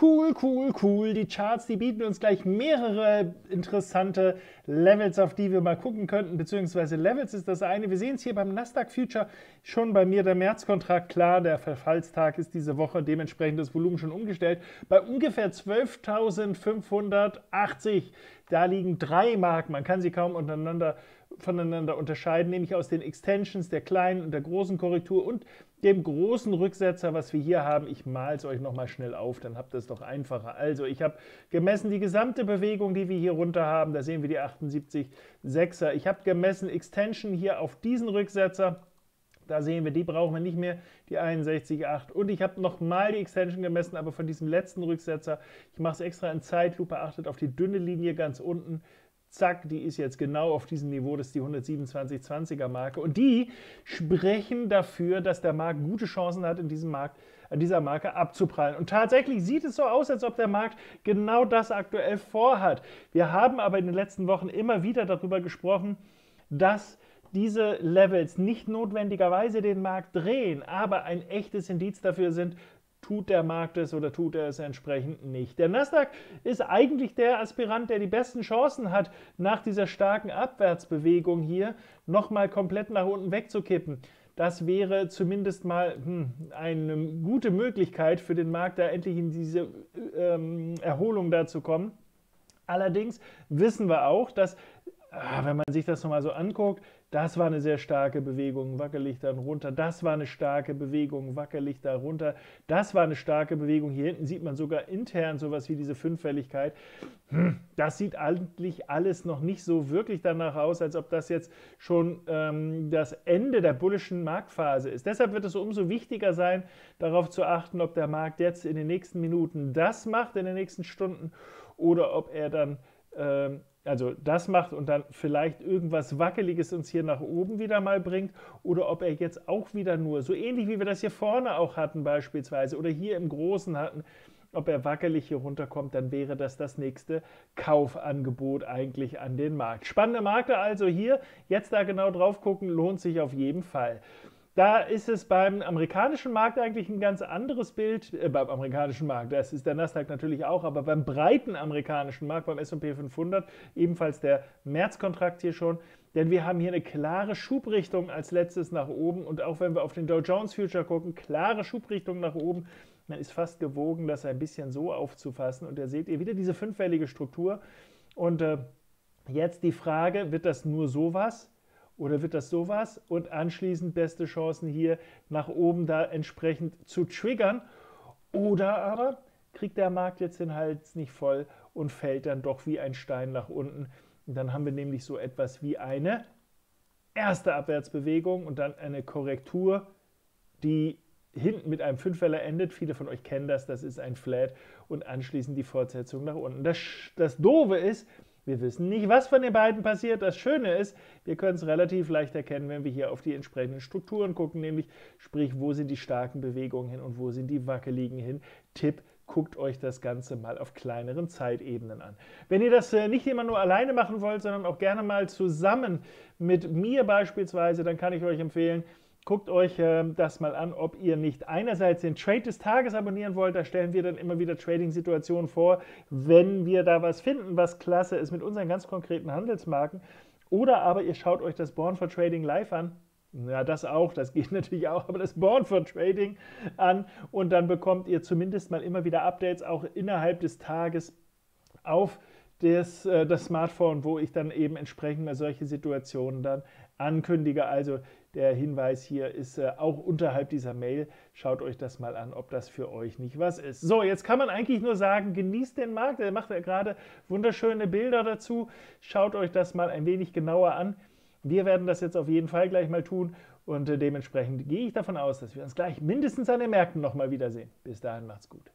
Cool, cool, cool. Die Charts, die bieten uns gleich mehrere interessante Levels, auf die wir mal gucken könnten, beziehungsweise Levels ist das eine. Wir sehen es hier beim Nasdaq Future schon bei mir der Märzkontrakt. Klar, der Verfallstag ist diese Woche, dementsprechend das Volumen schon umgestellt. Bei ungefähr 12.580, da liegen drei Marken. Man kann sie kaum untereinander voneinander unterscheiden, nämlich aus den Extensions der kleinen und der großen Korrektur und dem großen Rücksetzer, was wir hier haben. Ich male es euch nochmal schnell auf, dann habt ihr es doch einfacher. Also ich habe gemessen die gesamte Bewegung, die wir hier runter haben. Da sehen wir die 78,6er. Ich habe gemessen Extension hier auf diesen Rücksetzer. Da sehen wir, die brauchen wir nicht mehr, die 61,8. Und ich habe nochmal die Extension gemessen, aber von diesem letzten Rücksetzer. Ich mache es extra in Zeitlupe, achtet auf die dünne Linie ganz unten zack, die ist jetzt genau auf diesem Niveau, das ist die 127,20er Marke. Und die sprechen dafür, dass der Markt gute Chancen hat, in diesem Markt, an dieser Marke abzuprallen. Und tatsächlich sieht es so aus, als ob der Markt genau das aktuell vorhat. Wir haben aber in den letzten Wochen immer wieder darüber gesprochen, dass diese Levels nicht notwendigerweise den Markt drehen, aber ein echtes Indiz dafür sind, tut der Markt es oder tut er es entsprechend nicht. Der Nasdaq ist eigentlich der Aspirant, der die besten Chancen hat, nach dieser starken Abwärtsbewegung hier nochmal komplett nach unten wegzukippen. Das wäre zumindest mal hm, eine gute Möglichkeit für den Markt, da endlich in diese ähm, Erholung da zu kommen. Allerdings wissen wir auch, dass, ah, wenn man sich das nochmal so anguckt, das war eine sehr starke Bewegung, wackelig dann runter. Das war eine starke Bewegung, wackelig da runter. Das war eine starke Bewegung. Hier hinten sieht man sogar intern sowas wie diese Fünffälligkeit. Hm, das sieht eigentlich alles noch nicht so wirklich danach aus, als ob das jetzt schon ähm, das Ende der bullischen Marktphase ist. Deshalb wird es umso wichtiger sein, darauf zu achten, ob der Markt jetzt in den nächsten Minuten das macht, in den nächsten Stunden, oder ob er dann ähm, also das macht und dann vielleicht irgendwas Wackeliges uns hier nach oben wieder mal bringt oder ob er jetzt auch wieder nur, so ähnlich wie wir das hier vorne auch hatten beispielsweise oder hier im Großen hatten, ob er wackelig hier runterkommt, dann wäre das das nächste Kaufangebot eigentlich an den Markt. Spannende Marke also hier, jetzt da genau drauf gucken, lohnt sich auf jeden Fall. Da ist es beim amerikanischen Markt eigentlich ein ganz anderes Bild. Äh, beim amerikanischen Markt, das ist der Nasdaq natürlich auch, aber beim breiten amerikanischen Markt, beim SP 500, ebenfalls der Märzkontrakt hier schon. Denn wir haben hier eine klare Schubrichtung als letztes nach oben. Und auch wenn wir auf den Dow Jones Future gucken, klare Schubrichtung nach oben. Man ist fast gewogen, das ein bisschen so aufzufassen. Und da seht ihr wieder diese fünffällige Struktur. Und äh, jetzt die Frage, wird das nur sowas? Oder wird das sowas und anschließend beste Chancen hier nach oben da entsprechend zu triggern? Oder aber kriegt der Markt jetzt den Hals nicht voll und fällt dann doch wie ein Stein nach unten? Und dann haben wir nämlich so etwas wie eine erste Abwärtsbewegung und dann eine Korrektur, die hinten mit einem Fünfweller endet. Viele von euch kennen das, das ist ein Flat und anschließend die Fortsetzung nach unten. Das, das Doofe ist, wir wissen nicht, was von den beiden passiert. Das Schöne ist, wir können es relativ leicht erkennen, wenn wir hier auf die entsprechenden Strukturen gucken, nämlich sprich, wo sind die starken Bewegungen hin und wo sind die wackeligen hin. Tipp, guckt euch das Ganze mal auf kleineren Zeitebenen an. Wenn ihr das äh, nicht immer nur alleine machen wollt, sondern auch gerne mal zusammen mit mir beispielsweise, dann kann ich euch empfehlen, Guckt euch äh, das mal an, ob ihr nicht einerseits den Trade des Tages abonnieren wollt. Da stellen wir dann immer wieder Trading-Situationen vor, wenn wir da was finden, was klasse ist mit unseren ganz konkreten Handelsmarken. Oder aber ihr schaut euch das Born for Trading live an. Ja, das auch, das geht natürlich auch, aber das Born for Trading an und dann bekommt ihr zumindest mal immer wieder Updates auch innerhalb des Tages auf das, äh, das Smartphone, wo ich dann eben entsprechend mal solche Situationen dann ankündige. Also der Hinweis hier ist äh, auch unterhalb dieser Mail. Schaut euch das mal an, ob das für euch nicht was ist. So, jetzt kann man eigentlich nur sagen, genießt den Markt. Er macht ja gerade wunderschöne Bilder dazu. Schaut euch das mal ein wenig genauer an. Wir werden das jetzt auf jeden Fall gleich mal tun und äh, dementsprechend gehe ich davon aus, dass wir uns gleich mindestens an den Märkten nochmal wiedersehen. Bis dahin macht's gut.